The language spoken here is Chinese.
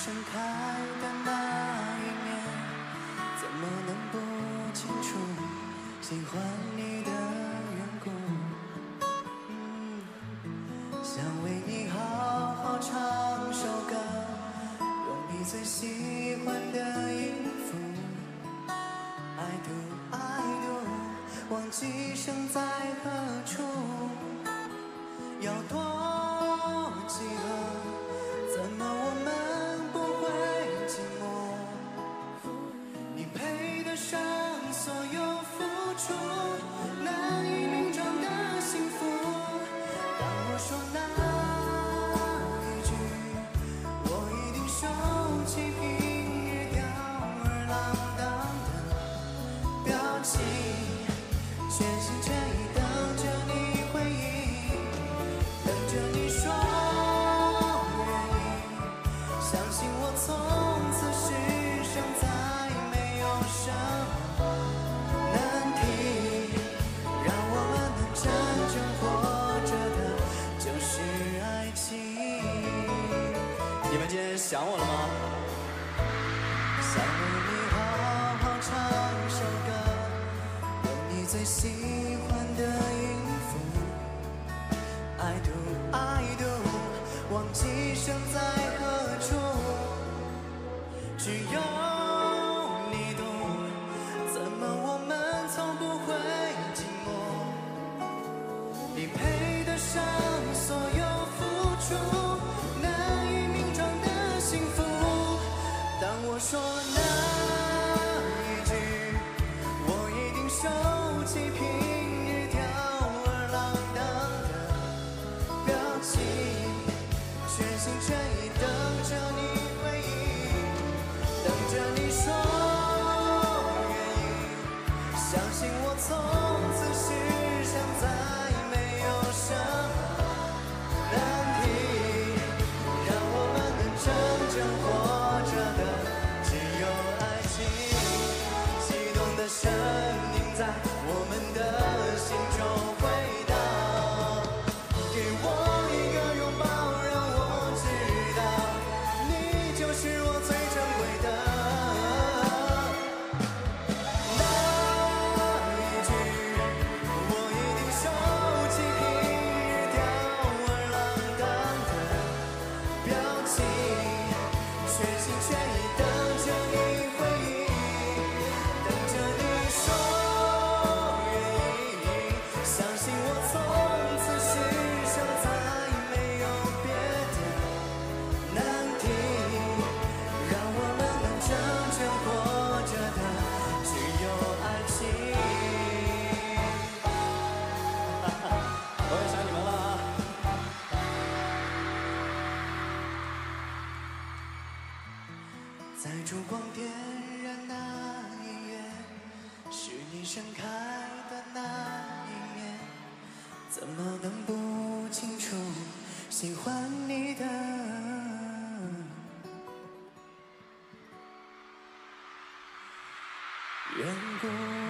盛开的那一面怎么能不清楚喜欢你的缘故？想为你好好唱首歌用你最喜欢的音符 i do i do 忘记身在何处。要多饥饿难以名状的幸福当我说那一句我一定收起。平日吊儿郎当的表情全心全意等着你回应等着你说愿意相信我从想我了吗？想为你好好唱首歌用你最喜欢的音符。i do i do 忘记身在何处。只有你懂怎么我们从不会寂寞。你配得上所有付出 solo 烛光点燃那一夜，是你盛开的那一面，怎么能不清楚喜欢你的？缘故。